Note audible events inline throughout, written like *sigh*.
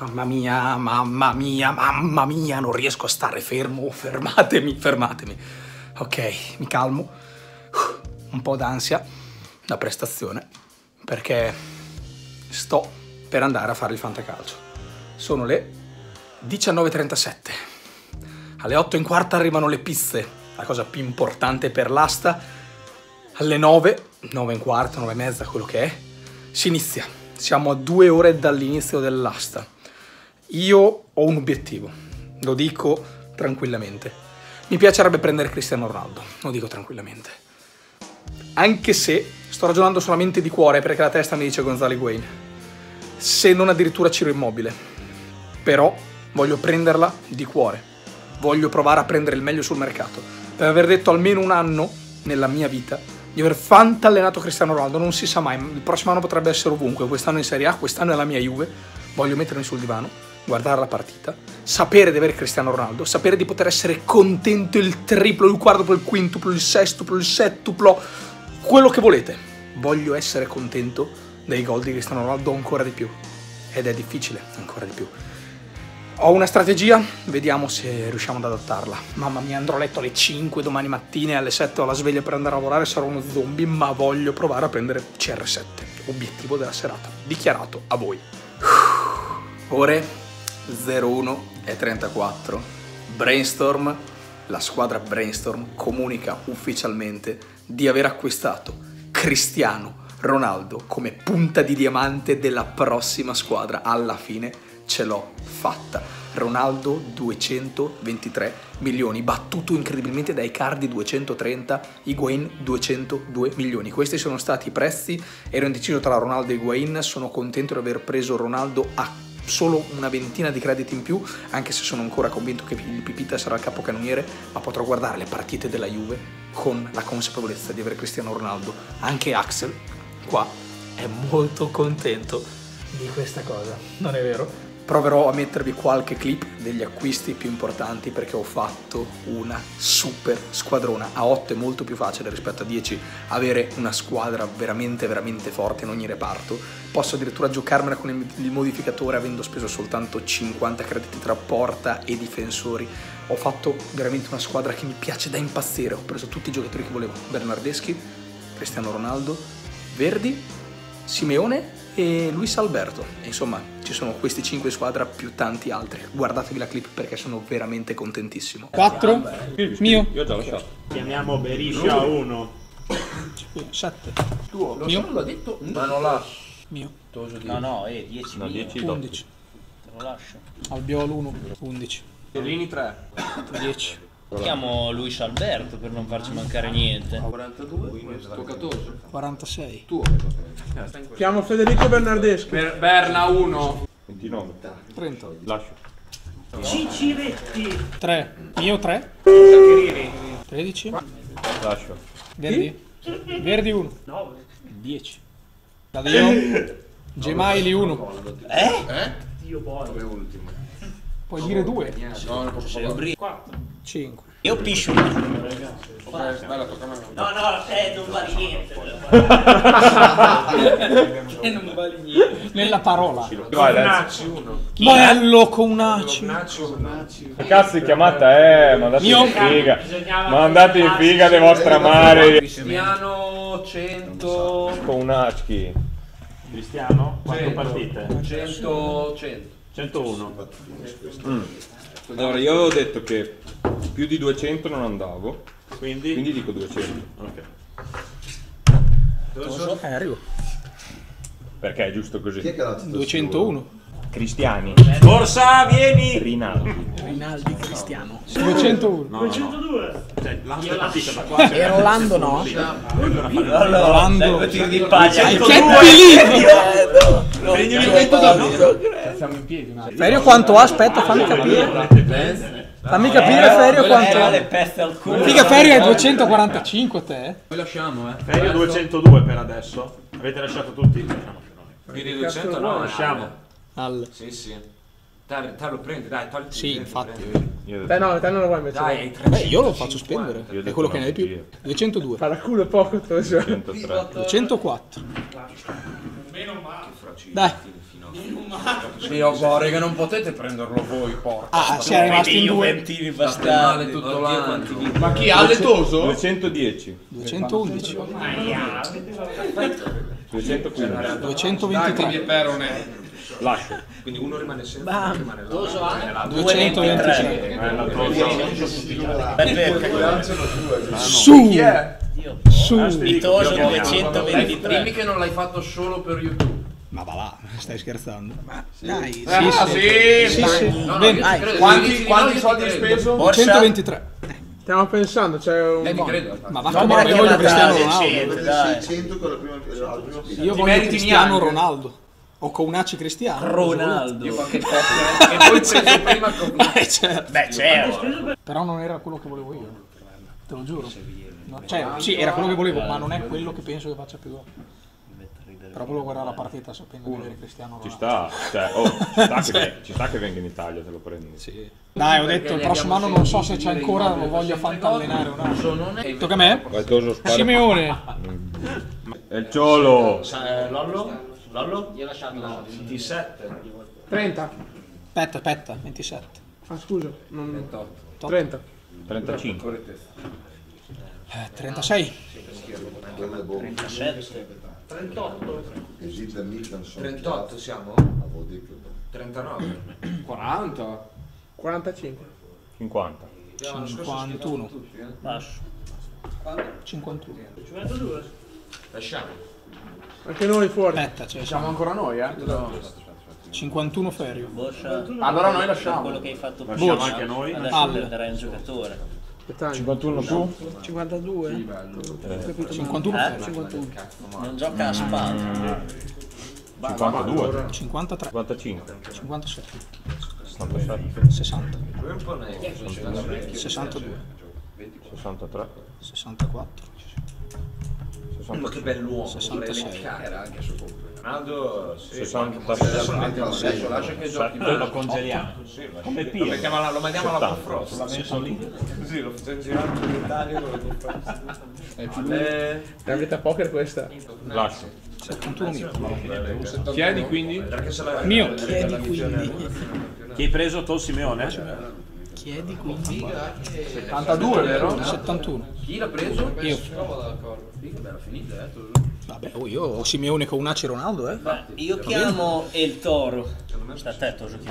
Mamma mia, mamma mia, mamma mia, non riesco a stare fermo. Fermatemi, fermatemi. Ok, mi calmo. Un po' d'ansia da prestazione perché sto per andare a fare il fantacalcio. Sono le 19.37. Alle 8 e un quarto arrivano le pizze, la cosa più importante per l'asta. Alle 9, 9 e un quarto, 9 e mezza, quello che è, si inizia. Siamo a due ore dall'inizio dell'asta. Io ho un obiettivo, lo dico tranquillamente. Mi piacerebbe prendere Cristiano Ronaldo, lo dico tranquillamente. Anche se sto ragionando solamente di cuore perché la testa mi dice Gonzalo Higuain. Se non addirittura Ciro Immobile. Però voglio prenderla di cuore. Voglio provare a prendere il meglio sul mercato. Per aver detto almeno un anno nella mia vita di aver fantallenato Cristiano Ronaldo, non si sa mai, il prossimo anno potrebbe essere ovunque, quest'anno in Serie A, quest'anno è la mia Juve, voglio mettermi sul divano, guardare la partita, sapere di avere Cristiano Ronaldo, sapere di poter essere contento il triplo, il quadruplo, il quintuplo, il sestuplo, il settuplo, quello che volete. Voglio essere contento dei gol di Cristiano Ronaldo ancora di più. Ed è difficile ancora di più. Ho una strategia, vediamo se riusciamo ad adattarla. Mamma mia, andrò a letto alle 5 domani mattina e alle 7 ho la sveglia per andare a lavorare, sarò uno zombie, ma voglio provare a prendere CR7. Obiettivo della serata. Dichiarato a voi. Ore 01 e 34. Brainstorm, la squadra Brainstorm comunica ufficialmente di aver acquistato Cristiano Ronaldo come punta di diamante della prossima squadra. Alla fine ce l'ho fatta. Ronaldo 223 milioni, battuto incredibilmente dai Cardi 230, Higuain 202 milioni. Questi sono stati i prezzi, ero indeciso tra Ronaldo e Higuain, sono contento di aver preso Ronaldo a solo una ventina di crediti in più, anche se sono ancora convinto che il Pipita sarà il capocannoniere, ma potrò guardare le partite della Juve con la consapevolezza di avere Cristiano Ronaldo. Anche Axel qua è molto contento di questa cosa, non è vero? Proverò a mettervi qualche clip degli acquisti più importanti perché ho fatto una super squadrona. A 8 è molto più facile rispetto a 10 avere una squadra veramente veramente forte in ogni reparto. Posso addirittura giocarmela con il modificatore avendo speso soltanto 50 crediti tra porta e difensori. Ho fatto veramente una squadra che mi piace da impazzire. Ho preso tutti i giocatori che volevo. Bernardeschi, Cristiano Ronaldo, Verdi, Simeone e Luis Alberto. Insomma, ci sono questi 5 squadra più tanti altri. Guardatevi la clip perché sono veramente contentissimo. 4 mio Io già lasciato. Chiamiamo Beriscia 1. 7 Tuo, Mio? non l'ho detto, ma non lascio. mio No, no, eh, 10 No, mio, 10 dopo. 11 te lo lascio. Albiolo 1 11 Bellini 3. 10 Chiamo Luis Alberto per non farci mancare niente. 42, questo 14. 46 Tuo. Chiamo Federico Bernardeschi. Per Berna 1. 29. 30 Lascio. Ciciretti. 3 mio 3 13 Lascio. Verdi Verdi 1 10 Vado io Gemaili 1 Dio buono. Puoi dire 2 No, non posso parlare. 5 Io piscio. Me. No, no, te non vali niente. Te *laughs* non vali niente. Nella parola Vai, 1. Bello Conaci Che cazzo di chiamata è? Mandate Mio- in figa. Mandate in figa le vostre mare. Cristiano 100. Con un Acchi. Cristiano? Quanto Cento. partite? 100. 100. 101. Allora, io avevo detto che più di 200 non andavo, Quindi? quindi dico 200. Ok. Eh arrivo Perché è giusto così. 201 Cristiani. Forza, vieni! Rinaldi. Rinaldi Cristiano 201 202. Cioè, Io lascio. E Rolando no Allora, Rolando dai, tiri di paglia. I can't believe Siamo in piedi. no? Ferio quanto ha? Aspetta fammi capire Fammi capire Ferio quanto Era le ha peste al culo. Figa Ferio è 245 te Poi lasciamo, eh. Ferio 202 per adesso. Avete lasciato tutti? Lasciamo. Più di 200 no, Lasciamo. Al. Sì, sì. Te, te lo prendi, dai, togli Sì, infatti. Io ho Te detto- no, te non lo vuoi mettere. Dai, hai Beh, 350. io lo faccio spendere. Io È quello che ne hai più. bugia. 202. Paraculo è poco, te lo giuro. 103. 204. Dai. Sì, Gori, che non potete prenderlo voi, porca. Ah, si è rimasti in due. Juventini bastardi. tutto Oddio, l'anno. quanti. Ma chi ha letoso? 210. 211. 215. Dai, 223. Perone. Lascio. Quindi uno rimane sempre, uno rimane là. 226. Eh, la toso. Su. Su. Itoso Dimmi 223. che non l'hai fatto solo per YouTube. Ma va là, stai scherzando. Ma dai, sì, Ah, sì. sì, Sì. No, no, Bene. Quanti- no, soldi hai speso? Borsa? 123. Stiamo pensando, c'è un... Eh, credo. Ma va come la voglio Cristiano Ronaldo. 100, dai. 600 con la prima, primo piede. Io voglio Cristiano. Ronaldo. O Counaci Cristiano. Ronaldo. Io qualche *laughs* coppia. E poi preso prima con... *laughs* Eh, certo. Beh, certo. Però non era quello che volevo io. Te lo giuro. No, cioè, sì, era quello che volevo, ma non è quello che penso che faccia più gol. Però volevo guardare la partita sapendo di avere Cristiano Ci Ronaldo. sta, cioè, oh, ci sta, che, *laughs* ci sta che venga in Italia, te lo prendi. Sì. Dai, ho detto il prossimo anno non so se c'è ancora, lo voglio fantallenare un anno. Tocca a me? Simeone. È il ciolo. Eh, Lollo? Lollo? Gli ho lasciato 27. 30. Aspetta, aspetta, 27. Ah, scusa. Non... 30. 35. Eh, 36. Quello è buono. 37. Esiste Milan sono 38 siamo? a Vodicchio. 39. 40. 45. 50. 51. Lascio. 51. Lasciamo. Anche noi fuori. Aspetta, cioè, Siamo ancora noi, eh? 51 Ferio. Borsa. Allora noi lasciamo. quello che hai fatto Lasciamo prima, anche noi? Adesso Alle. perderai un giocatore. Petagna. 51 tu? 52. 51 Eh? Ferio. 51. Non gioca a spalla. 52. 53. 55. 57. 67. 60. Poi un po' ne 62. 63. 64. Ma che bell'uomo. 66. Era anche suo compleanno. Ronaldo, sì. 66. Adesso lascia che giochi. Lo congeliamo. Come Lo Pio. mettiamo alla, lo mandiamo alla 70. confrost. Così lo facciamo girare per l'Italia con le confrost. La vita poker questa. Lascio. 71 mio. Chiedi quindi? Mio. Chiedi quindi. Chi hai preso tu Simeone? Chiedi quindi. 72, vero? 71. Chi l'ha preso? Io. Bella finita, eh. Vabbè, oh, io ho Simeone con Unaci Ronaldo, eh. Io chiamo El Toro. Sta a te, Toso, chi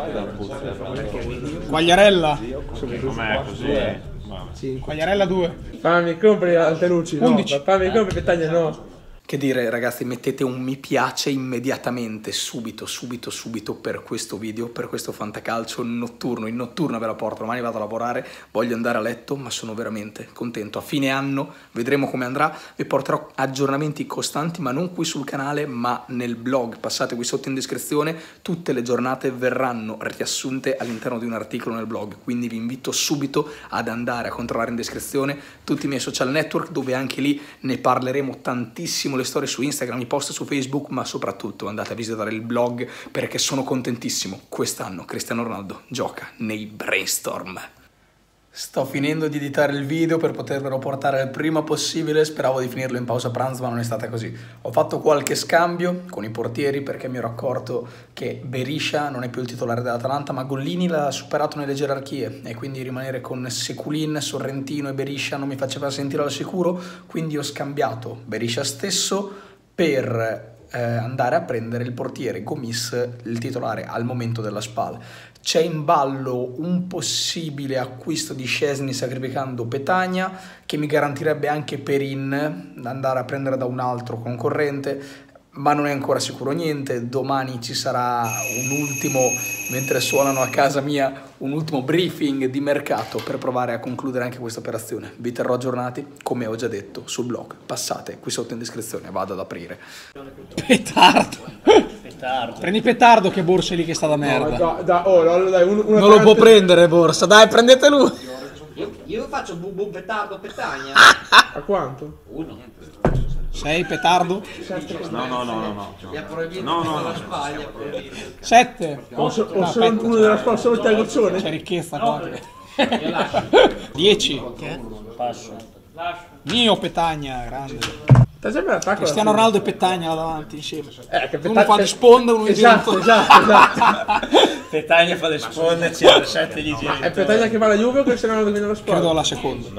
Quagliarella. Com'è così? Quagliarella 2. Fammi compri Alterucci. No. 11. Fammi compri Petagna no. Che dire ragazzi, mettete un mi piace immediatamente, subito, subito, subito per questo video, per questo fantacalcio notturno, in notturna ve la porto, domani vado a lavorare, voglio andare a letto, ma sono veramente contento. A fine anno vedremo come andrà, vi porterò aggiornamenti costanti, ma non qui sul canale, ma nel blog, passate qui sotto in descrizione, tutte le giornate verranno riassunte all'interno di un articolo nel blog, quindi vi invito subito ad andare a controllare in descrizione tutti i miei social network, dove anche lì ne parleremo tantissimo le storie su Instagram, i post su Facebook, ma soprattutto andate a visitare il blog perché sono contentissimo. Quest'anno Cristiano Ronaldo gioca nei brainstorm. Sto finendo di editare il video per potervelo portare il prima possibile, speravo di finirlo in pausa pranzo ma non è stata così. Ho fatto qualche scambio con i portieri perché mi ero accorto che Berisha non è più il titolare dell'Atalanta ma Gollini l'ha superato nelle gerarchie e quindi rimanere con Seculin, Sorrentino e Berisha non mi faceva sentire al sicuro, quindi ho scambiato Berisha stesso per eh, andare a prendere il portiere Gomis, il titolare al momento della SPAL. C'è in ballo un possibile acquisto di Scesni sacrificando Petagna che mi garantirebbe anche Perin da andare a prendere da un altro concorrente ma non è ancora sicuro niente. Domani ci sarà un ultimo, mentre suonano a casa mia, un ultimo briefing di mercato per provare a concludere anche questa operazione. Vi terrò aggiornati, come ho già detto, sul blog. Passate qui sotto in descrizione, vado ad aprire. Petardo. Petardo. Prendi Petardo che borsa lì che sta da No, merda. da, da, oh, Lollo, dai, un, una Non lo può prendere borsa, dai prendete lui. Io, io faccio bu bu petardo petagna. *laughs* A quanto? 6 petardo. No, no, no, no, no. No, no, no. 7. O, so- o solo uno della squadra, solo te goccione? C'è ricchezza qua. *laughs* 10. Passo. Mio Petagna, grande. Sta sempre l'attacco. Cristiano Ronaldo e Petagna là davanti insieme. Eh, che Uno Petagna- fa di sponda, uno di Esatto, esatto, esatto. *laughs* Petagna fa le sponde, c'è 7 gli gira È Petagna che va alla Juve o Cristiano Ronaldo che viene allo sport? Credo alla seconda.